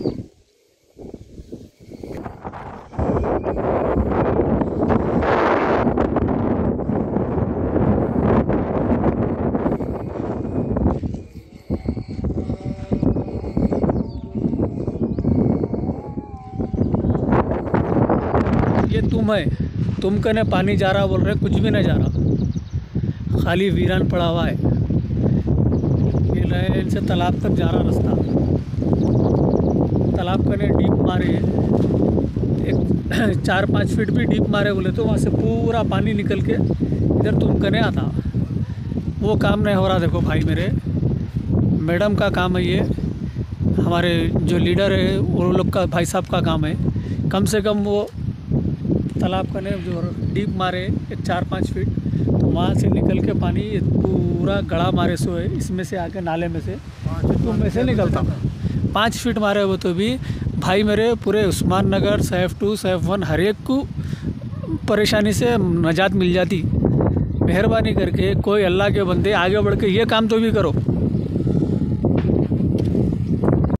ये तुम है। तुम कने पानी जा रहा बोल रहे, कुछ भी नहीं जा रहा। खाली वीरान पड़ा हुआ है। ये लाइन से तालाब तक जा रहा रास्ता। तालाब कने डीप मारे। एक चार पाँच फीट भी डीप मारे बोले तो वहाँ से पूरा पानी निकल के इधर तुम कने आता। वो काम नहीं हो रहा देखो भाई मेरे। मैडम का काम है ये। हमारे जो लीडर है वो लोग का भाई साहब का काम है। कम से कम वो तालाब का ने जो डीप मारे एक चार पाँच फीट तो वहाँ से निकल के पानी पूरा गड़ा मारे सो है इसमें से आके नाले में से। तो में से निकलता। पाँच फीट मारे हो तो भी भाई मेरे पूरे उस्मान नगर, सैफ टू, सैफ वन, हर एक को परेशानी से नजात मिल जाती। मेहरबानी करके कोई अल्लाह के बंदे आगे बढ़ के ये काम तो भी करो।